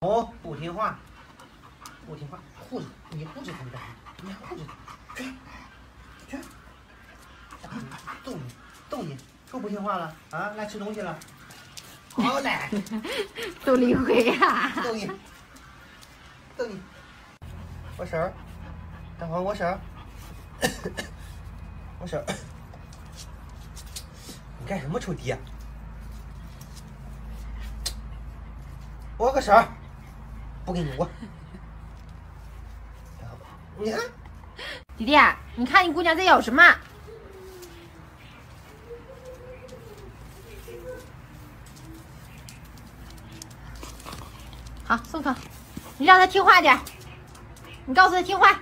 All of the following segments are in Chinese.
哦，不听话，不听话，护着你护着他干啥？你护着他，去去，揍你揍你，说不听话了。啊？来吃东西了，好嘞，都理会呀，揍你，揍你，我婶儿，等会儿我婶儿，我婶儿，你。干什么，臭爹？我个婶儿，不给你我。你看，弟弟，你看你姑娘在咬什么？好，松口，你让她听话点，你告诉她听话。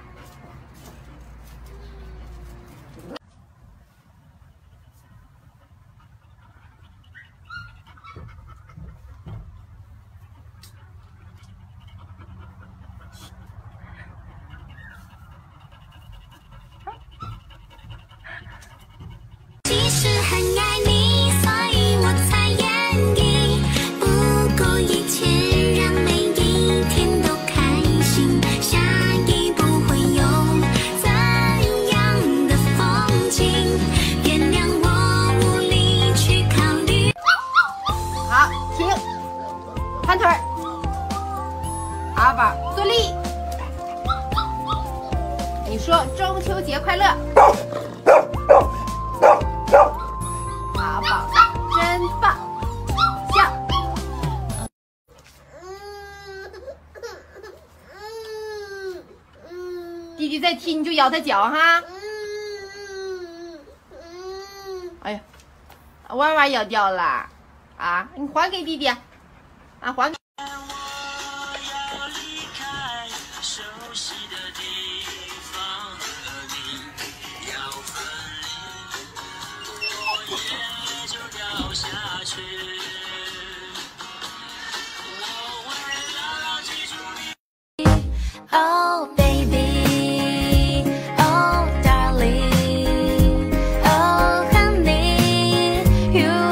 停盘腿，阿宝坐立。你说中秋节快乐，阿宝真棒，笑。弟弟再踢你就咬他脚哈。哎呀，娃娃咬掉了啊你还给弟弟啊还给 oh darling oh honey you